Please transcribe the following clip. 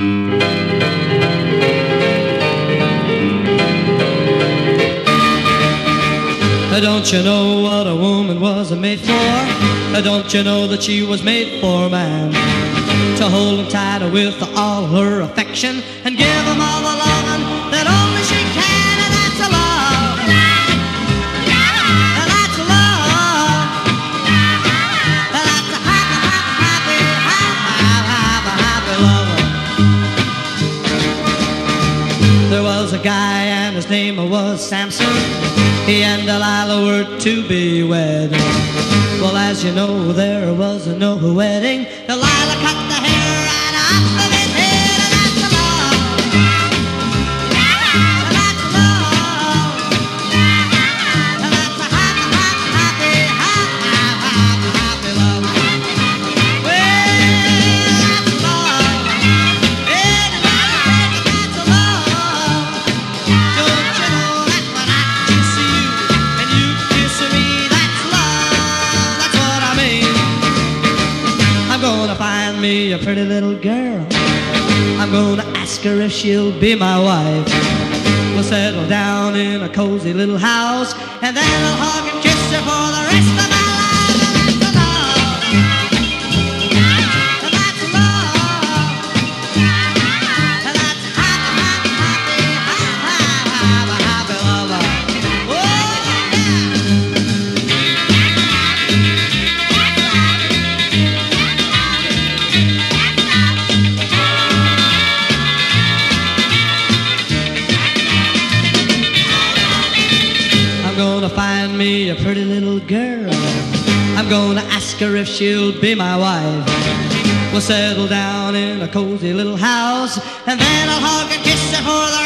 Uh, don't you know what a woman was made for? Uh, don't you know that she was made for a man? To hold him tight with all her affection and give him all the loving that only was a guy and his name was Samson. He and Delilah were to be wed. Well, as you know, there was no wedding. Delilah cut the hair right off me a pretty little girl. I'm gonna ask her if she'll be my wife. We'll settle down in a cozy little house, and then I'll hug and kiss her for the rest of my find me a pretty little girl. I'm gonna ask her if she'll be my wife. We'll settle down in a cozy little house, and then I'll hug and kiss her for the